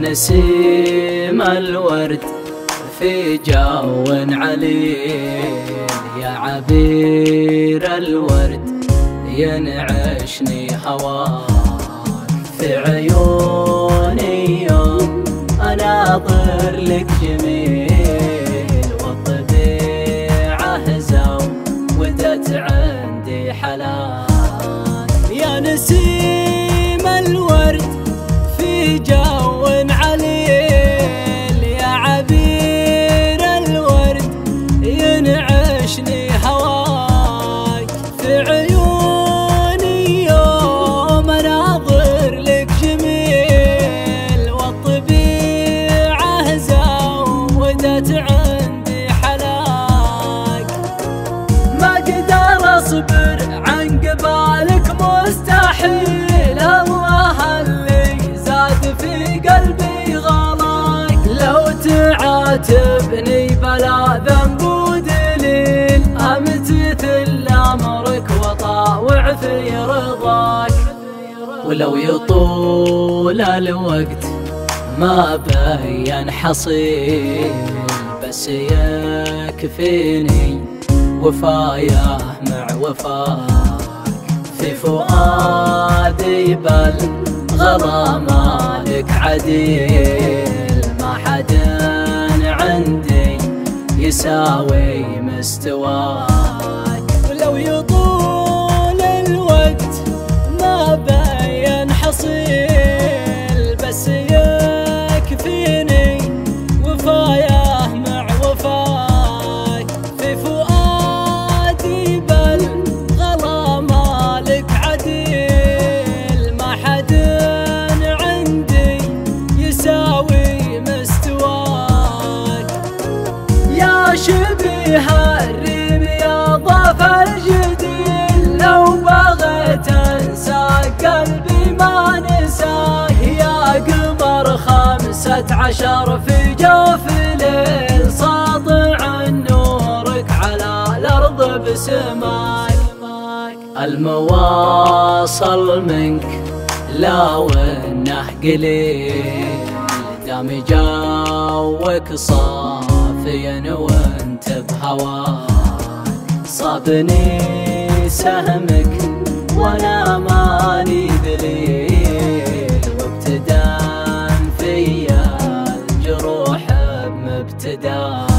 نسيم الورد في جو عليل يا عبير الورد ينعشني هواك في عيوني يوم اناظر لك جميل والطبيعه زودت عندي حلال أقدر أصبر عن قبالك مستحيل. الله اللي زاد في قلبي غلاك. لو تعاتبني بلا ذنب ودليل. امتثل أمرك وطاوع في رضاك. ولو يطول الوقت ما بين حصيل بس يكفيني. وفاياه مع وفاك. في فؤادي بل غلا مالك عديل. ما حد عندي يساوي مستواك. خمسة عشر في جوف ليل ساطع نورك على الأرض بسماك. المواصل منك لا وانه قليل. دام جوك صافيا وانت بهواك. صابني سهمك وأنا ماني ذليل to die.